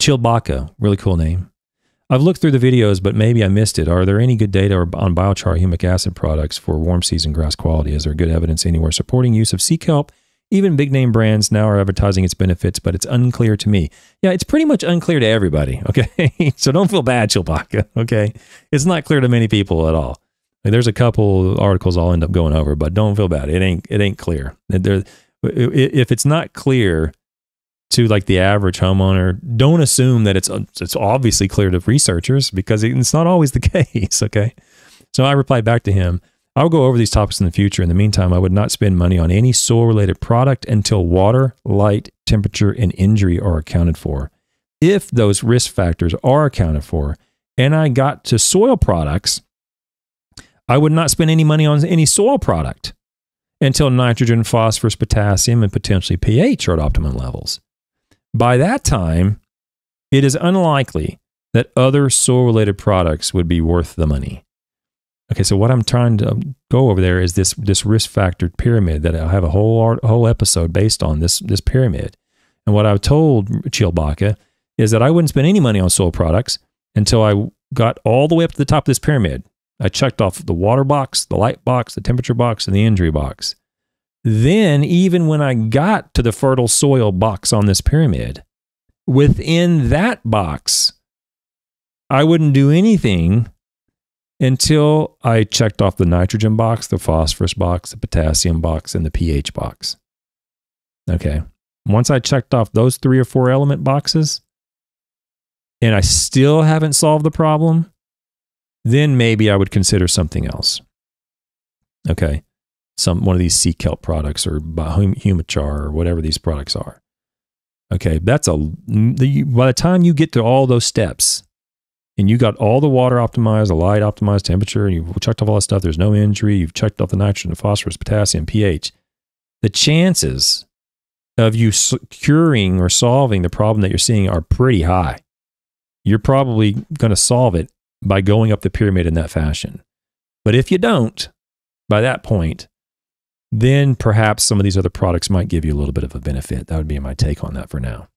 Chilbaca, really cool name. I've looked through the videos, but maybe I missed it. Are there any good data on biochar humic acid products for warm season grass quality? Is there good evidence anywhere supporting use of sea kelp? Even big name brands now are advertising its benefits, but it's unclear to me. Yeah, it's pretty much unclear to everybody. Okay. so don't feel bad, Chilbaca. Okay. It's not clear to many people at all. Like, there's a couple articles I'll end up going over, but don't feel bad. It ain't it ain't clear. There, if it's not clear to like the average homeowner, don't assume that it's it's obviously clear to researchers because it's not always the case. Okay, so I replied back to him. I'll go over these topics in the future. In the meantime, I would not spend money on any soil related product until water, light, temperature, and injury are accounted for. If those risk factors are accounted for, and I got to soil products, I would not spend any money on any soil product until nitrogen, phosphorus, potassium, and potentially pH are at optimum levels. By that time, it is unlikely that other soil related products would be worth the money. Okay, so what I'm trying to go over there is this this risk factor pyramid that I have a whole art, whole episode based on this this pyramid. And what I've told Chilbaca is that I wouldn't spend any money on soil products until I got all the way up to the top of this pyramid. I checked off the water box, the light box, the temperature box, and the injury box. Then, even when I got to the fertile soil box on this pyramid, within that box, I wouldn't do anything until I checked off the nitrogen box, the phosphorus box, the potassium box, and the pH box. Okay. Once I checked off those three or four element boxes, and I still haven't solved the problem, then maybe I would consider something else. Okay. Some one of these sea kelp products or humichar or whatever these products are. Okay, that's a by the time you get to all those steps and you got all the water optimized, the light optimized, temperature, and you've checked off all that stuff, there's no injury, you've checked off the nitrogen, phosphorus, potassium, pH, the chances of you curing or solving the problem that you're seeing are pretty high. You're probably going to solve it by going up the pyramid in that fashion. But if you don't, by that point, then perhaps some of these other products might give you a little bit of a benefit. That would be my take on that for now.